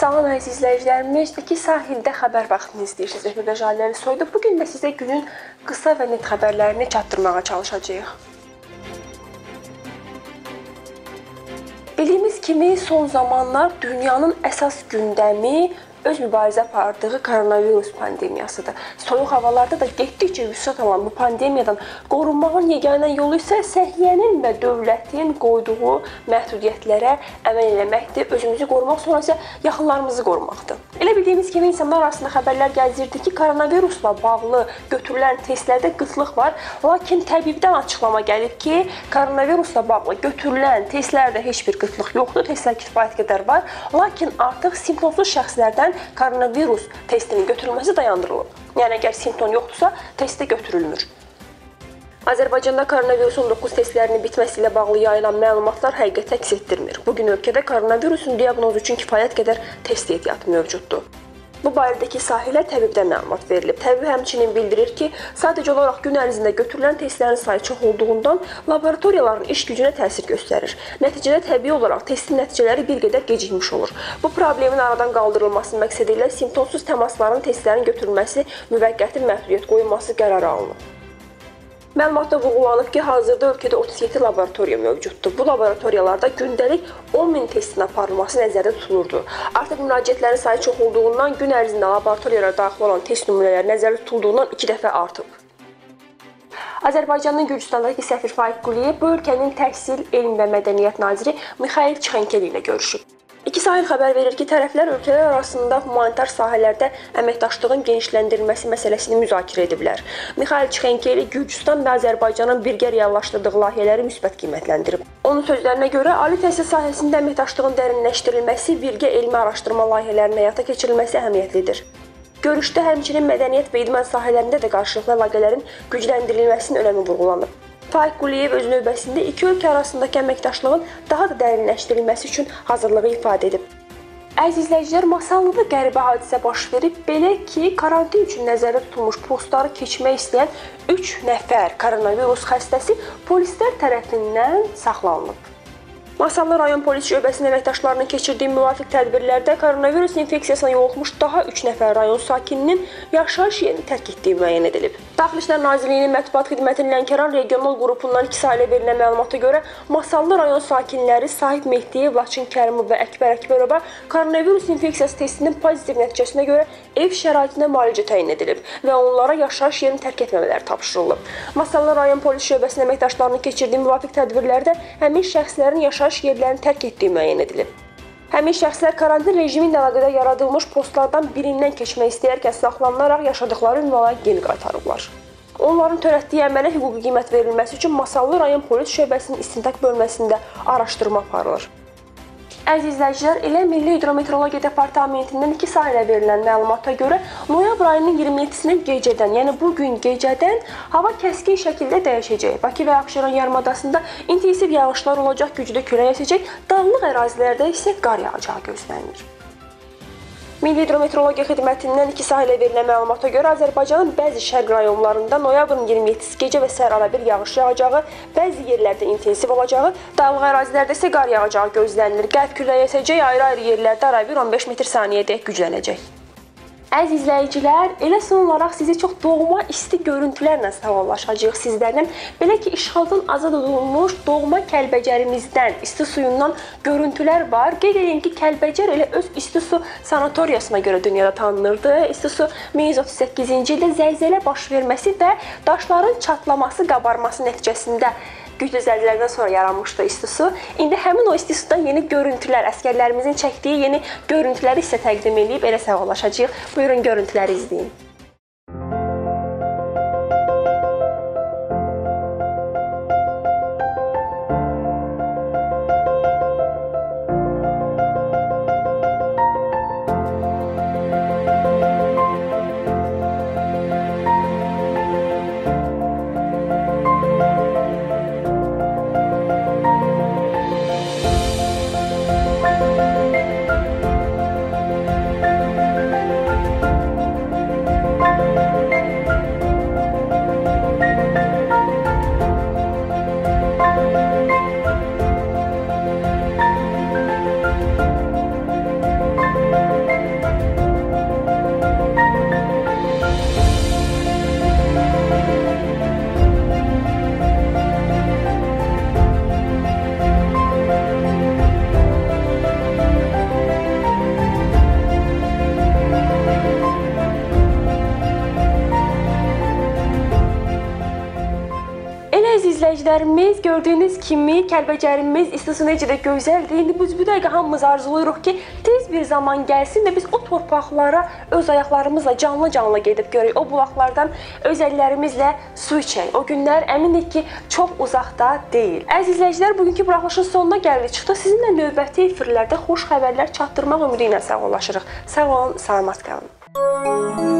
Salam əziz izləyicilərimiz, iki sahildə xəbər vaxtını izləyirsiniz. Rəfiqə Jaləli soydu. Bu gün də sizə günün qısa və net xəbərlərini çatdırmağa çalışacağıq. Bildiyimiz kimi son zamanlar dünyanın əsas gündəmi öz mübarizə apardığı koronavirus pandemiyasıdır. Soyuq havalarda da getdikcə vüsət alan bu pandemiyadan qorunmağın yeganə yolu isə səhiyyənin və dövlətin qoyduğu məhdudiyyətlərə əməl etməkdir. Özümüzü qorumaq, sonra isə yaxınlarımızı qorumaqdır. Elə bildiyimiz kimi insanlar arasında xəbərlər gəzirdi ki, koronavirusla bağlı götürülən testlərdə qıtlıq var, lakin təbibdən açıqlama gəlib ki, koronavirusla bağlı götürülən testlərdə heç bir qıtlıq yoxdur. Testlər kifayət qədər var, lakin artıq simptomsuz şəxslərdən tərəfindən koronavirus testinin götürülməsi dayandırılıb. Yəni əgər simptom yoxdursa, test də götürülmür. Azərbaycanda koronavirus 19 testlərinin bitməsi ilə bağlı yayılan məlumatlar həqiqəti əks etdirmir. Bu gün ölkədə koronavirusun diaqnozu üçün kifayət qədər test ehtiyatı mövcuddur. Bu barədəki sahilə təbibdən məlumat verilib. Təbib həmçinin bildirir ki, sadəcə olaraq gün ərzində götürülən testlərin sayı çox olduğundan laboratoriyaların iş gücünə təsir göstərir. Nəticədə təbii olaraq testin nəticələri bir qədər gecikmiş olur. Bu problemin aradan qaldırılması məqsədilə simptomsuz təmasların testlərin götürülməsi müvəqqəti məhdudiyyət qoyulması qərarı alınıb. Məlumatda vurğulanıb ki, hazırda ölkədə 37 laboratoriya mövcuddur. Bu laboratoriyalarda gündəlik 10 min testin aparılması nəzərdə tutulurdu. Artıq müraciətlərin sayı çox olduğundan gün ərzində laboratoriyalara daxil olan test nümunələri nəzərdə tutulduğundan 2 dəfə artıb. Azərbaycanın Gürcüstandakı səfir Faiq Quliyev bu ölkənin təhsil, elm və mədəniyyət naziri Mixail Çxenkeli ilə görüşüb. İki sahil xəbər verir ki, tərəflər ölkələr arasında humanitar sahələrdə əməkdaşlığın genişləndirilməsi məsələsini müzakirə ediblər. Mixail Çxenkeli Gürcüstan və Azərbaycanın birgə reallaşdırdığı layihələri müsbət qiymətləndirib. Onun sözlərinə görə ali təhsil sahəsində əməkdaşlığın dərinləşdirilməsi, birgə elmi araşdırma layihələrinin həyata keçirilməsi əhəmiyyətlidir. Görüşdə həmçinin mədəniyyət və idman sahələrində də qarşılıqlı əlaqələrin gücləndirilməsinin önəmi vurğulanıb. Faiq Quliyev öz növbəsində iki ölkə arasındakı əməkdaşlığın daha da dərinləşdirilməsi üçün hazırlığı ifadə edib. Əziz izləyicilər, Masallıda qəribə hadisə baş verib. Belə ki, karantin üçün nəzərdə tutulmuş postları keçmək istəyən 3 nəfər koronavirus xəstəsi polislər tərəfindən saxlanılıb. Masallı rayon polis şöbəsinin əməkdaşlarının keçirdiyi müvafiq tədbirlərdə koronavirus infeksiyasına yoluxmuş daha 3 nəfər rayon sakininin yaşayış yerini tərk etdiyi müəyyən edilib. Daxili İşlər Nazirliyinin mətbuat xidmətinin Lənkəran regional qrupundan 2 sahilə verilən məlumata görə Masallı rayon sakinləri Sahib Mehdiyev, Laçın Kərimov və Əkbər Əkbərova koronavirus infeksiyası testinin pozitiv nəticəsinə görə ev şəraitində müalicə təyin edilib və onlara yaşayış yerini tərk etməmələri tapşırılıb. Masallı rayon polis şöbəsinin əməkdaşlarının keçirdiyi müvafiq tədbirlərdə həmin şəxslərin yaşayış yerlərini tərk etdiyi müəyyən edilib. Həmin şəxslər karantin rejimi ilə əlaqədar yaradılmış postlardan birindən keçmək istəyərkən saxlanılaraq yaşadıkları ünvana geri qaytarıblar. Onların törətdiyi əmələ hüquqi qiymət verilməsi üçün Masallı rayon polis şöbəsinin istintaq bölməsində araşdırma aparılır. Əziz izləyicilər, elə Milli Hidrometeorologiya Departamentindən 2 sahilə verilən məlumata görə noyabr ayının 27-sinin gecədən, yəni bu gün gecədən hava kəskin şəkildə dəyişəcək. Bakı və Abşeron yarımadasında intensiv yağışlar olacaq, güclü külək əsəcək, dağlıq ərazilərdə isə qar yağacağı gözlənilir. Milli Hidrometeorologiya Xidmətindən iki sahilə verilən məlumata görə Azərbaycanın bəzi şərq rayonlarında noyabrın 27-si gecə və səhər arabir yağış yağacağı, bəzi yerlərdə intensiv olacağı, dağlıq ərazilərdə isə qar yağacağı gözlənilir. Qərb küləyi əsəcək, ayrı-ayrı yerlərdə arabir 15 metr saniyədək güclənəcək. Əziz izləyicilər, elə son olaraq sizi çox doğma isti görüntülərlə sağollaşacağıq sizlərdən. Belə ki, işğaldan azad olunmuş doğma Kəlbəcərimizdən, isti suyundan görüntülər var. Qeyd edeyim ki, Kəlbəcər elə öz isti su sanatoriyasına görə dünyada tanınırdı. İsti su 1138-ci ildə zəlzələ baş verməsi və daşların çatlaması, qabarması nəticəsində güclü zəlzələdən sonra yaranmışdı isti su. İndi həmin o isti sudan yeni görüntülər, əskərlərimizin çəkdiyi yeni görüntüləri sizə təqdim edib elə sağollaşacağıq. Buyurun görüntüləri izləyin. İzləyicilərimiz, gördüyünüz kimi Kəlbəcərimiz istisi necə də gözəldir. İndi biz bu dəqiqə hamımız arzulayırıq ki, tez bir zaman gəlsin və biz o torpaqlara öz ayaqlarımızla canlı-canlı gedib görək. O bulaqlardan öz əllərimizlə su içək. O günlər əminik ki, çox uzaqda deyil. Əziz izləyicilər, bugünkü buraxılışın sonuna gəldik. Çıxdı sizinlə növbəti efirlərdə xoş xəbərlər çatdırmaq ümidi ilə sağollaşırıq. Sağ olun, salamat qalın.